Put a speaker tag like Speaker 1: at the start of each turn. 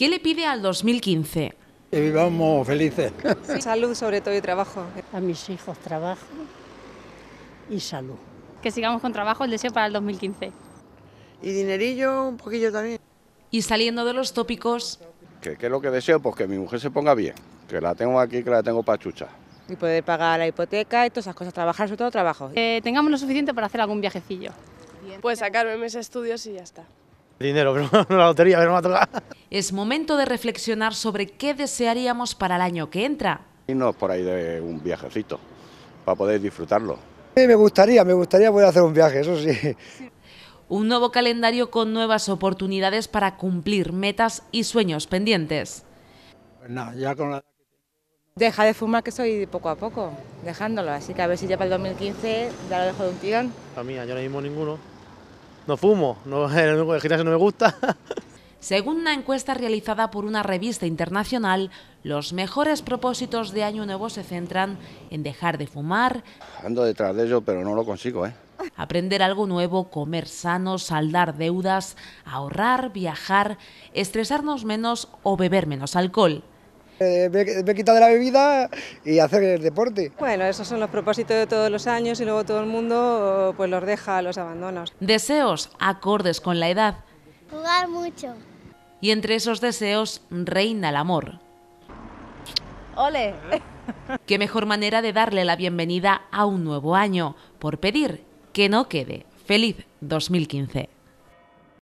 Speaker 1: ¿Qué le pide al 2015?
Speaker 2: Que vivamos felices.
Speaker 3: Salud sobre todo y trabajo.
Speaker 4: A mis hijos trabajo y salud.
Speaker 5: Que sigamos con trabajo, el deseo para el 2015.
Speaker 6: Y dinerillo un poquillo también.
Speaker 1: Y saliendo de los tópicos,
Speaker 7: ¿Qué, qué es lo que deseo? Pues que mi mujer se ponga bien, que la tengo aquí, que la tengo pachucha.
Speaker 3: Y poder pagar la hipoteca y todas esas cosas. Trabajar, sobre todo trabajo.
Speaker 5: Que tengamos lo suficiente para hacer algún viajecillo.
Speaker 8: Pues sacarme mis estudios y ya está.
Speaker 9: Dinero, pero no la lotería, pero no me va a tocar.
Speaker 1: Es momento de reflexionar sobre qué desearíamos para el año que entra.
Speaker 7: Y no por ahí de un viajecito, para poder disfrutarlo.
Speaker 2: Sí, me gustaría, me gustaría poder hacer un viaje, eso sí.
Speaker 1: Un nuevo calendario con nuevas oportunidades para cumplir metas y sueños pendientes.
Speaker 2: Pues nada, ya con la...
Speaker 3: Deja de fumar que soy poco a poco, dejándolo. Así que a ver si ya para el 2015 ya lo dejo de un tirón.
Speaker 9: La mía, yo no mismo ninguno. No fumo, no, el único de gimnasio no me gusta.
Speaker 1: Según una encuesta realizada por una revista internacional, los mejores propósitos de Año Nuevo se centran en dejar de fumar,
Speaker 7: Ando detrás de ello, pero no lo consigo, ¿eh?
Speaker 1: aprender algo nuevo, comer sano, saldar deudas, ahorrar, viajar, estresarnos menos o beber menos alcohol.
Speaker 2: Eh, me, me he quitado de la bebida y hacer el deporte.
Speaker 3: Bueno, esos son los propósitos de todos los años y luego todo el mundo pues los deja, los abandona.
Speaker 1: Deseos acordes con la edad.
Speaker 10: Jugar mucho.
Speaker 1: Y entre esos deseos reina el amor.
Speaker 3: ¡Ole!
Speaker 1: Qué mejor manera de darle la bienvenida a un nuevo año, por pedir que no quede. Feliz 2015.